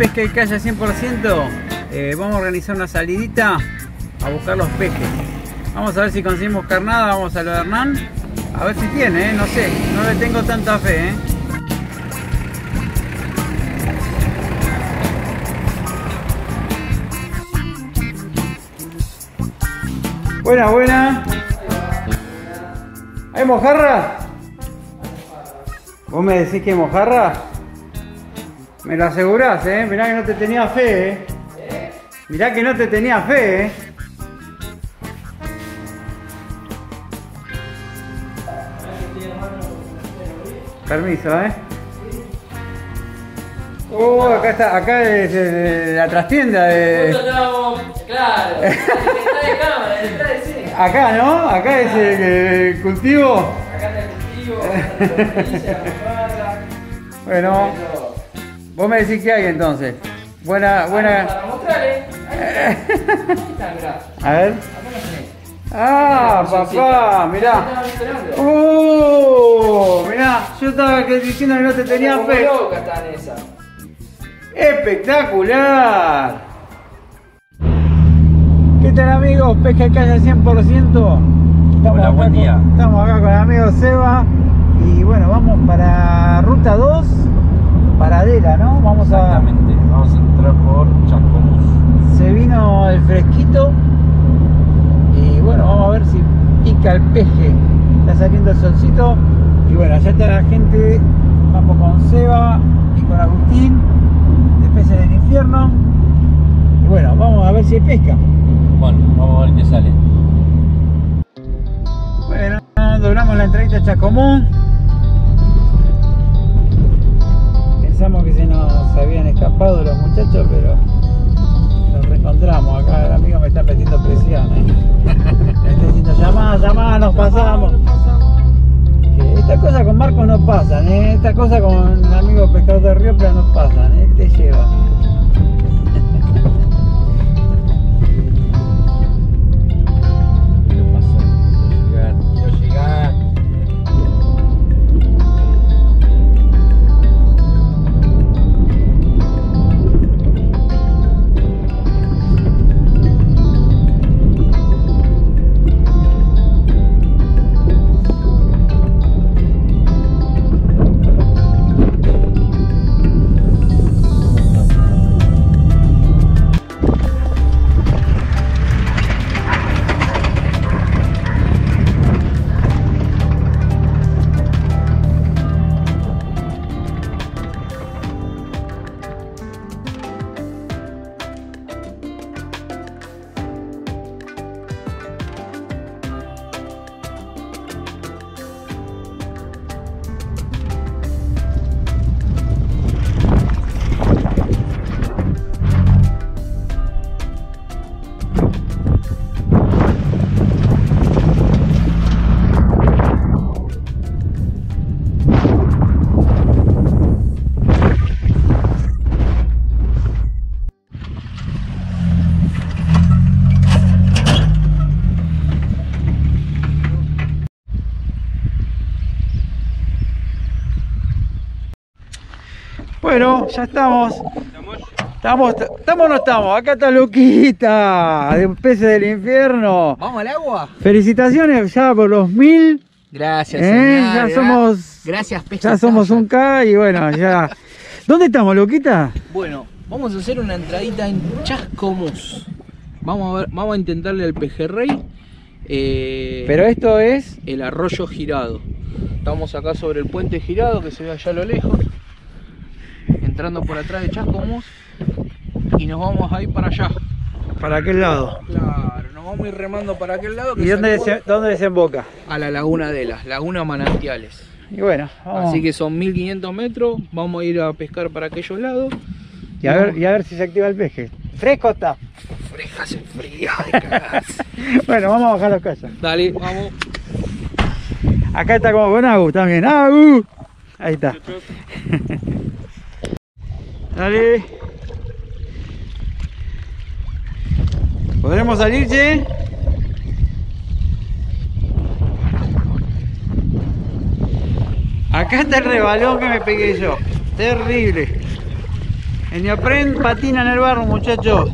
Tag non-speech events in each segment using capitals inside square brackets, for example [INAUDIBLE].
pesca y calle 100%, eh, vamos a organizar una salidita a buscar los pejes. Vamos a ver si conseguimos carnada, vamos a lo de Hernán. A ver si tiene, eh, no sé, no le tengo tanta fe. Eh. Buena, buena. ¿Hay mojarra? ¿Vos me decís que hay mojarra? Me lo asegurás, eh. Mirá que no te tenía fe, eh. Mirá que no te tenía fe, eh. Permiso, eh. Oh, acá está, acá es eh, la trastienda de. Claro, [LAUGHS] el está de cámara, el está de cine. Acá, ¿no? Acá es el, el cultivo. Acá está el cultivo, acá está la. Bueno, vos me decís que hay entonces. Buena, buena. Para mostrarle. Está, [LAUGHS] mirá. A ver. Acá lo tenés. Ah, papá, mirá. ¡Uh! Mirá, yo estaba que- diciendo que no te tenía fe. loca está en esa. ¡Espectacular! ¿Qué tal amigos? Pesca y calle 100%. Estamos Hola, buen con- día. Estamos acá con el amigo Seba. Y bueno, vamos para ruta 2, Paradela, ¿no? Vamos a. Exactamente, vamos a entrar por Chascomús. Se vino el fresquito. Y bueno, vamos a ver si pica el peje. Está saliendo el solcito. Y bueno, allá está la gente. Vamos con Seba y con Agustín. De peces del infierno. Y bueno, vamos a ver si pesca. Bueno, vamos a ver qué sale. Bueno, doblamos la entradita a Chacomún. Pensamos que se nos habían escapado los muchachos, pero los reencontramos. Acá el amigo me está metiendo presión. ¿eh? [LAUGHS] Me está diciendo, llamá, llamá, nos pasamos. Que estas cosas con Marcos no pasan, ¿eh? estas cosas con el amigo pescador de Río pero no pasan, ¿eh? te lleva. Bueno, ya estamos. Estamos, estamos o no estamos. Acá está Luquita, de Peces del Infierno. ¿Vamos al agua? Felicitaciones ya por los mil. Gracias, ¿eh? señor. Ya somos, Gracias, Pesca ya somos un K y bueno, ya. ¿Dónde estamos, Luquita? Bueno, vamos a hacer una entradita en Chascomús. Vamos a ver, vamos a intentarle al pejerrey. eh, Pero esto es. el arroyo girado. Estamos acá sobre el puente girado que se ve allá a lo lejos. Entrando por atrás de Chascomús. Y nos vamos a ir para allá. ¿Para aquel lado? Claro, nos vamos a ir remando para aquel lado. que ¿Y dónde, dónde desemboca? A la laguna de las, laguna manantiales. Y bueno, vamos. Así que son 1500 metros. Vamos a ir a pescar para aquellos lados. y, a ver, y a ver si se activa el peje. Fresco está. Freja hace frío de. [LAUGHS] Bueno, vamos a bajar los calles. Dale, vamos. Acá está como con Agus también. ¡Agus! Ahí está. [LAUGHS] Dale. ¿Podremos salir, che? Acá está el rebalón que me pegué yo. Terrible. El neopren patina en el barro, muchachos.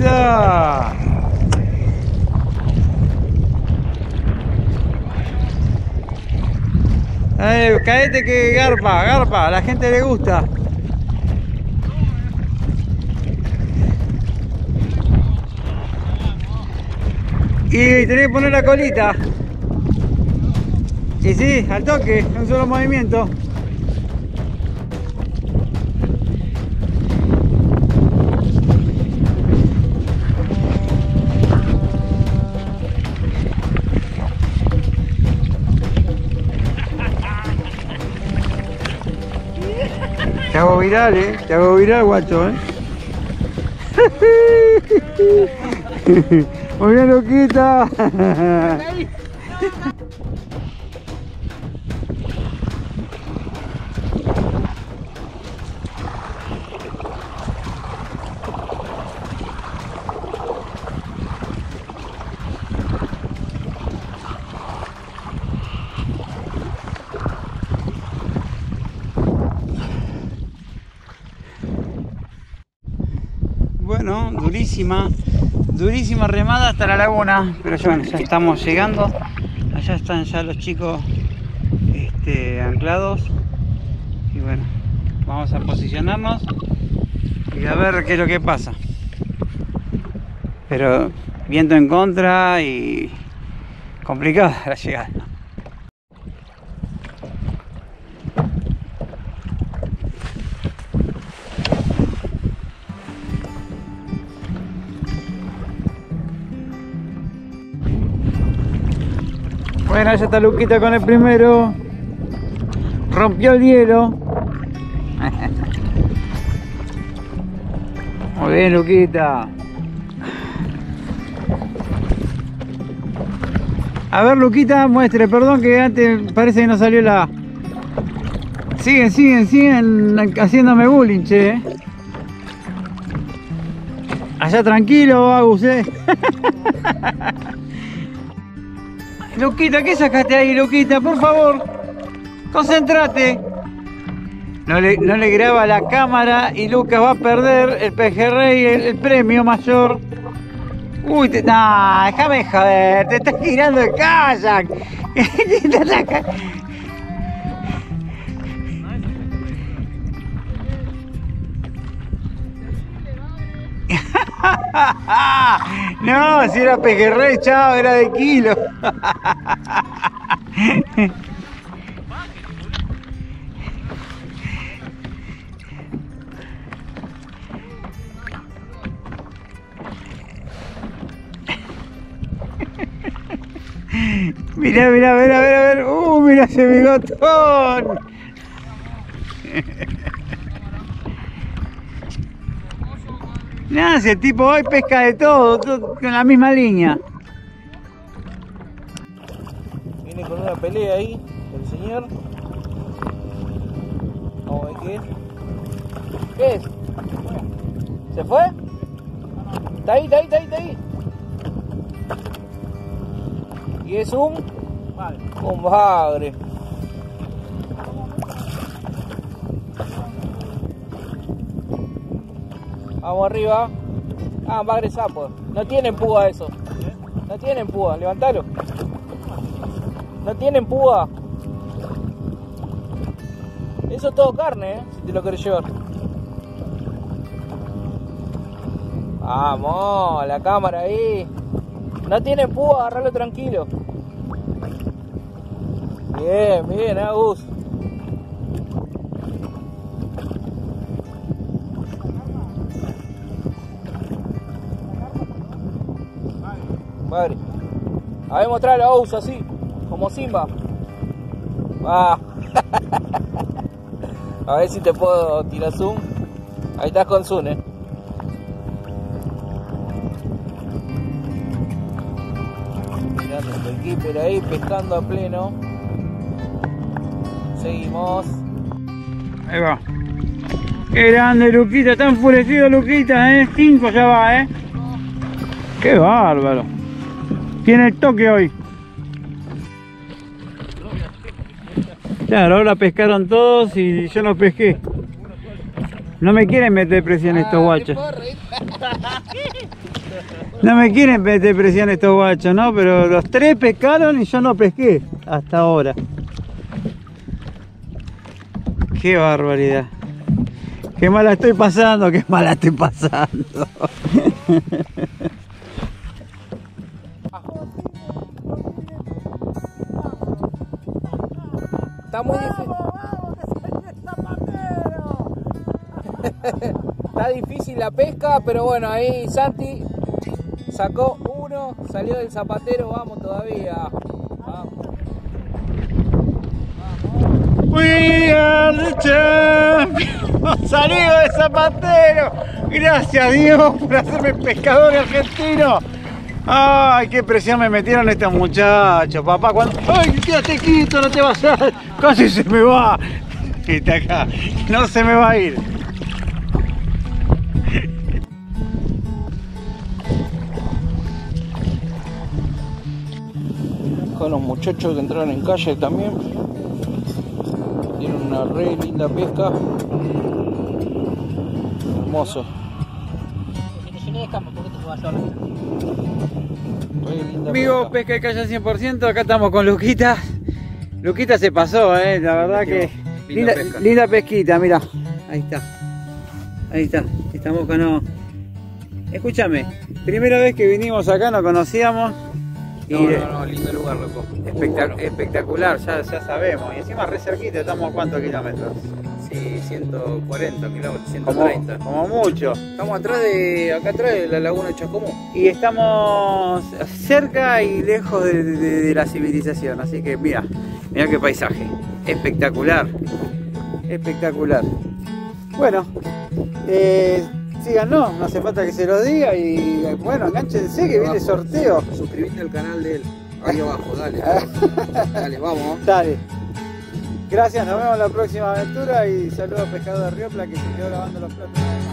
¡Esa! Ay, caete que garpa, garpa, a la gente le gusta. Y tenés que poner la colita. Y sí, al toque, un solo movimiento. Viral, eh. Te hago viral, guacho, eh. [LAUGHS] Muy bien, Luquita. [LAUGHS] [LAUGHS] Bueno, durísima, durísima remada hasta la laguna, pero ya, bueno, ya estamos llegando. Allá están ya los chicos este, anclados. Y bueno, vamos a posicionarnos y a ver qué es lo que pasa. Pero viento en contra y complicada [LAUGHS] la llegada. Bueno, ya está Luquita con el primero. Rompió el hielo. [LAUGHS] Muy bien, Luquita. A ver, Luquita, muestre. Perdón que antes parece que no salió la... Siguen, siguen, siguen haciéndome bullying, che. Allá tranquilo, Agus, eh. [LAUGHS] Luquita, ¿qué sacaste ahí, Luquita? Por favor, concéntrate. No le, no le graba la cámara y Lucas va a perder el pejerrey, el, el premio mayor. Uy, te, nah, déjame joder, te estás girando el kayak. [LAUGHS] [LAUGHS] No, si era pejerrey, chao, era de kilo. [LAUGHS] Mirá, mirá, mirá, mirá, mirá. Uh, mirá ese bigotón. El tipo hoy pesca de todo, todo con la misma línea. Viene con una pelea ahí, el señor. Vamos a ver qué es. ¿Qué es? ¿Se fue? Está ahí, está ahí, está ahí, está ahí. Y es un... Un Vamos arriba. Ah, bagre sapo. No tienen púa eso. No tienen púa, levantalo. No tienen púa. Eso es todo carne, ¿eh? Si te lo querés llevar. Vamos, la cámara ahí. No tienen púa, agarralo tranquilo. Bien, bien, Agus. Madre. A ver, mostrarlo a Agus así, como Simba. Ah. [LAUGHS] A ver si te puedo tirar zoom. Ahí estás con zoom, eh. Mirando el keeper ahí pescando a pleno. Seguimos. Ahí va. Qué grande Luquita, está enfurecido Luquita, eh. Cinco ya va, eh. Qué bárbaro. Tiene el toque hoy. Claro, ahora pescaron todos y yo no pesqué. No me quieren meter presión estos guachos. [LAUGHS] No me quieren meter presión estos guachos, ¿no? Pero los tres pescaron y yo no pesqué hasta ahora. Qué barbaridad. Qué mala estoy pasando, qué mala estoy pasando. [LAUGHS] Está muy difícil. Está difícil la pesca, pero bueno, ahí Santi sacó uno, salió del zapatero, vamos todavía. Vamos. We are the champions. Salido de zapatero. Gracias a Dios por hacerme pescador argentino. Ay, qué presión me metieron estos muchachos, papá. Cuando... Ay, quédate quieto, no te vas a. Casi se me va. Está acá. No se me va a ir. Con los muchachos que entraron en calle también. Tienen una re linda pesca. Hermoso. Amigos, pesca. pesca de calle 100%. Acá estamos con Luquita. Luquita se pasó, eh. La verdad que. Linda Linda, pesca. linda pesquita, mira. Ahí está. Ahí está. Esta mosca no. Escúchame, primera vez que vinimos acá no conocíamos. Y No, no, no, lindo lugar, loco. espectac- espectacular, ya, ya sabemos. Y encima re cerquita, estamos a cuántos kilómetros. Sí, 140 kilómetros, Como, como mucho. Estamos atrás de, acá atrás de la laguna de Chascomú. Y estamos cerca y lejos de, de- de la civilización, así que mira, mira qué paisaje, espectacular, espectacular. Bueno, eh, síganos, no hace falta que se lo diga y bueno, enganchense que viene sorteo. Suscribiste al canal de él. Ahí abajo, dale. [LAUGHS] dale, vamos. Dale. Gracias, nos vemos en la próxima aventura y saludos a Pescador de Riopla que se quedó lavando los platos.